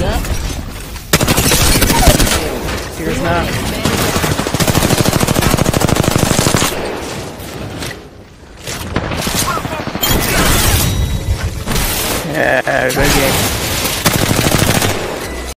Heads up. Here's not. Yeah, good game.